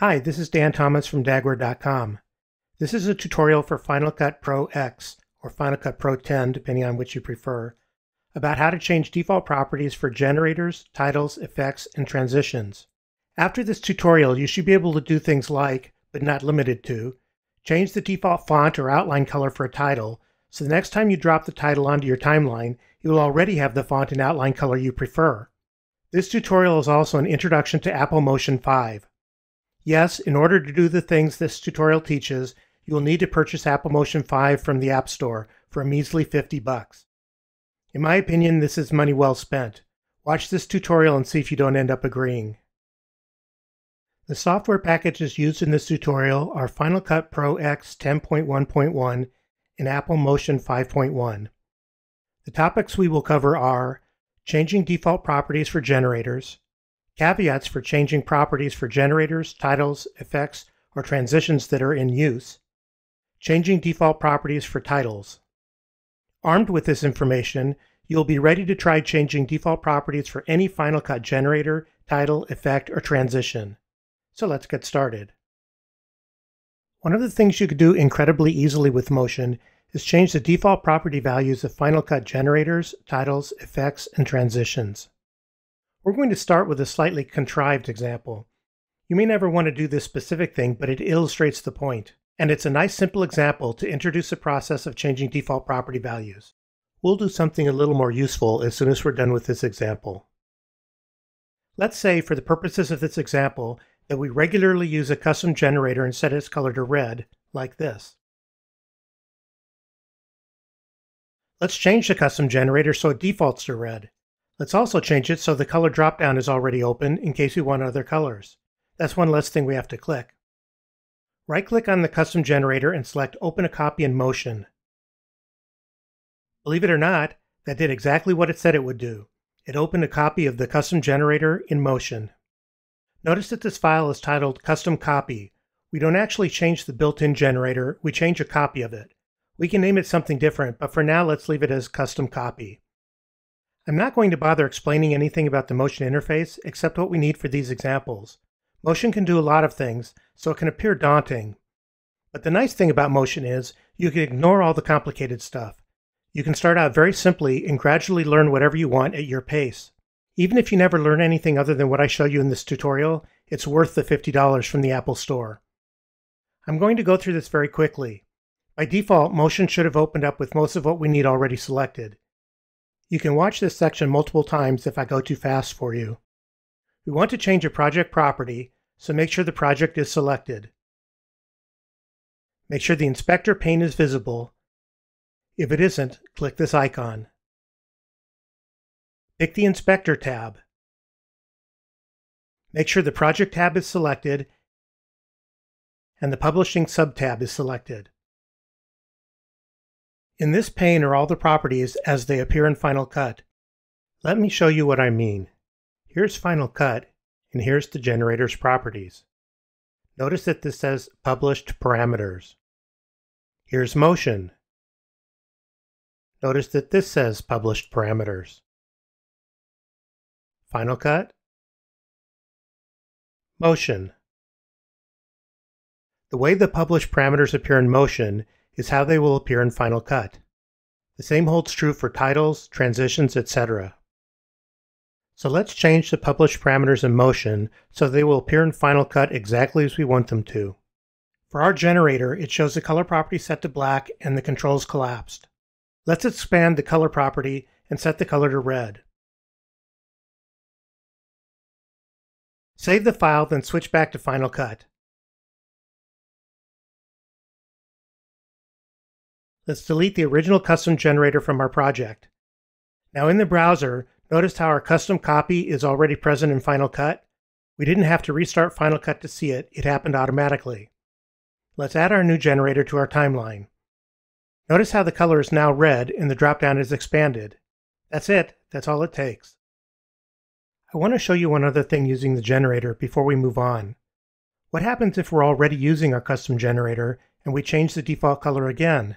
Hi, this is Dan Thomas from Dagware.com. This is a tutorial for Final Cut Pro X, or Final Cut Pro 10, depending on which you prefer, about how to change default properties for generators, titles, effects, and transitions. After this tutorial, you should be able to do things like, but not limited to, change the default font or outline color for a title, so the next time you drop the title onto your timeline, you will already have the font and outline color you prefer. This tutorial is also an introduction to Apple Motion 5. Yes, in order to do the things this tutorial teaches, you will need to purchase Apple Motion 5 from the App Store for a measly 50 bucks. In my opinion, this is money well spent. Watch this tutorial and see if you don't end up agreeing. The software packages used in this tutorial are Final Cut Pro X 10.1.1 and Apple Motion 5.1. The topics we will cover are changing default properties for generators, caveats for changing properties for generators, titles, effects, or transitions that are in use, changing default properties for titles. Armed with this information, you'll be ready to try changing default properties for any Final Cut generator, title, effect, or transition. So let's get started. One of the things you could do incredibly easily with Motion is change the default property values of Final Cut generators, titles, effects, and transitions. We're going to start with a slightly contrived example. You may never want to do this specific thing, but it illustrates the point. And it's a nice simple example to introduce the process of changing default property values. We'll do something a little more useful as soon as we're done with this example. Let's say, for the purposes of this example, that we regularly use a custom generator and set its color to red, like this. Let's change the custom generator so it defaults to red. Let's also change it so the color dropdown is already open in case we want other colors. That's one less thing we have to click. Right-click on the custom generator and select Open a copy in Motion. Believe it or not, that did exactly what it said it would do. It opened a copy of the custom generator in Motion. Notice that this file is titled Custom Copy. We don't actually change the built-in generator, we change a copy of it. We can name it something different, but for now let's leave it as Custom Copy. I'm not going to bother explaining anything about the Motion interface except what we need for these examples. Motion can do a lot of things, so it can appear daunting. But the nice thing about Motion is you can ignore all the complicated stuff. You can start out very simply and gradually learn whatever you want at your pace. Even if you never learn anything other than what I show you in this tutorial, it's worth the $50 from the Apple Store. I'm going to go through this very quickly. By default, Motion should have opened up with most of what we need already selected. You can watch this section multiple times if I go too fast for you. We want to change a project property, so make sure the project is selected. Make sure the inspector pane is visible. If it isn't, click this icon. Pick the Inspector tab. Make sure the Project tab is selected and the Publishing subtab is selected. In this pane are all the properties as they appear in Final Cut. Let me show you what I mean. Here's Final Cut, and here's the generator's properties. Notice that this says Published Parameters. Here's Motion. Notice that this says Published Parameters. Final Cut. Motion. The way the published parameters appear in Motion is how they will appear in Final Cut. The same holds true for titles, transitions, etc. So let's change the publish parameters in Motion so they will appear in Final Cut exactly as we want them to. For our generator, it shows the color property set to black and the controls collapsed. Let's expand the color property and set the color to red. Save the file, then switch back to Final Cut. Let's delete the original custom generator from our project. Now in the browser, notice how our custom copy is already present in Final Cut? We didn't have to restart Final Cut to see it, it happened automatically. Let's add our new generator to our timeline. Notice how the color is now red and the dropdown is expanded. That's it, that's all it takes. I want to show you one other thing using the generator before we move on. What happens if we're already using our custom generator and we change the default color again?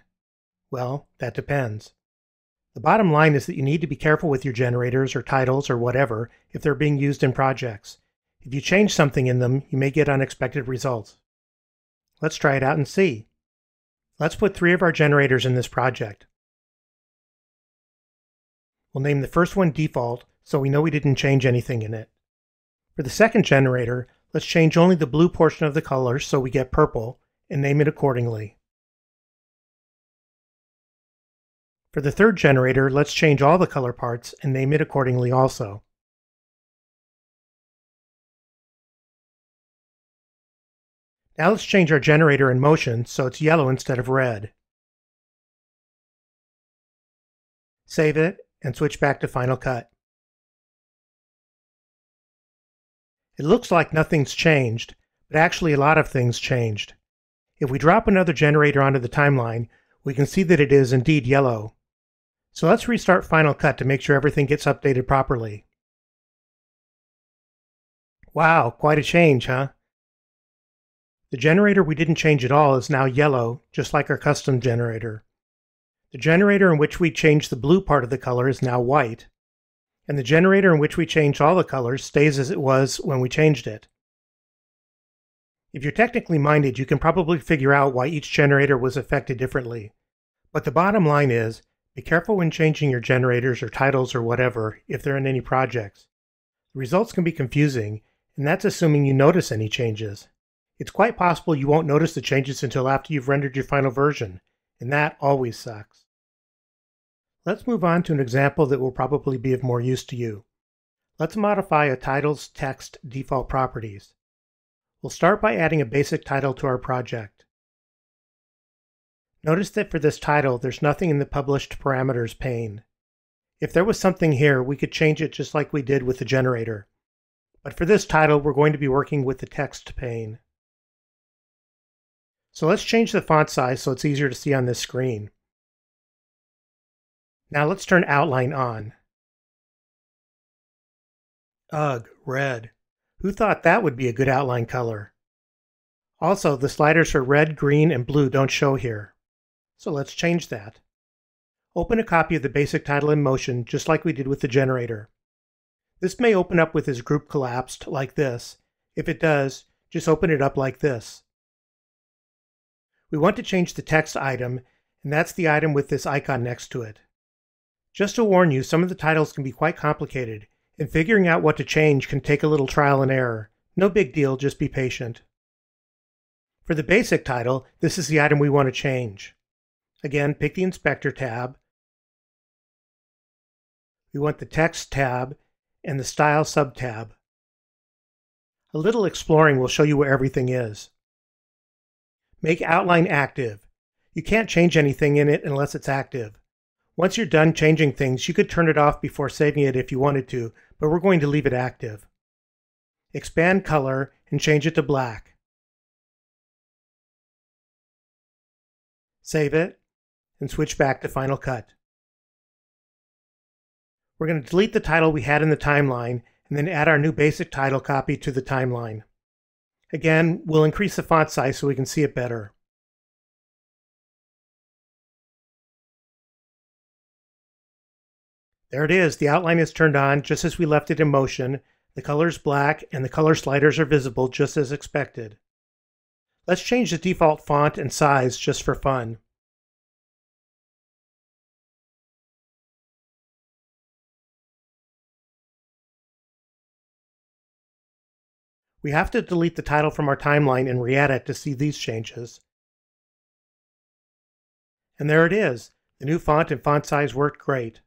Well, that depends. The bottom line is that you need to be careful with your generators or titles or whatever if they're being used in projects. If you change something in them, you may get unexpected results. Let's try it out and see. Let's put three of our generators in this project. We'll name the first one default so we know we didn't change anything in it. For the second generator, let's change only the blue portion of the color so we get purple and name it accordingly. For the third generator, let's change all the color parts and name it accordingly also. Now let's change our generator in motion so it's yellow instead of red. Save it and switch back to Final Cut. It looks like nothing's changed, but actually a lot of things changed. If we drop another generator onto the timeline, we can see that it is indeed yellow. So let's restart Final Cut to make sure everything gets updated properly. Wow, quite a change, huh? The generator we didn't change at all is now yellow, just like our custom generator. The generator in which we changed the blue part of the color is now white, and the generator in which we changed all the colors stays as it was when we changed it. If you're technically minded, you can probably figure out why each generator was affected differently. But the bottom line is, be careful when changing your generators or titles or whatever if they're in any projects. The results can be confusing, and that's assuming you notice any changes. It's quite possible you won't notice the changes until after you've rendered your final version, and that always sucks. Let's move on to an example that will probably be of more use to you. Let's modify a title's text default properties. We'll start by adding a basic title to our project. Notice that for this title, there's nothing in the published parameters pane. If there was something here, we could change it just like we did with the generator. But for this title, we're going to be working with the text pane. So let's change the font size so it's easier to see on this screen. Now let's turn outline on. Ugh, red. Who thought that would be a good outline color? Also, the sliders for red, green, and blue don't show here. So let's change that. Open a copy of the basic title in Motion just like we did with the generator. This may open up with this group collapsed like this. If it does, just open it up like this. We want to change the text item, and that's the item with this icon next to it. Just to warn you, some of the titles can be quite complicated, and figuring out what to change can take a little trial and error. No big deal, just be patient. For the basic title, this is the item we want to change. Again, pick the Inspector tab. We want the Text tab and the Style subtab. A little exploring will show you where everything is. Make outline active. You can't change anything in it unless it's active. Once you're done changing things, you could turn it off before saving it if you wanted to, but we're going to leave it active. Expand color and change it to black. Save it and switch back to Final Cut. We're going to delete the title we had in the timeline and then add our new basic title copy to the timeline. Again, we'll increase the font size so we can see it better. There it is. The outline is turned on just as we left it in motion. The color is black and the color sliders are visible just as expected. Let's change the default font and size just for fun. We have to delete the title from our timeline and re-add it to see these changes. And there it is. The new font and font size worked great.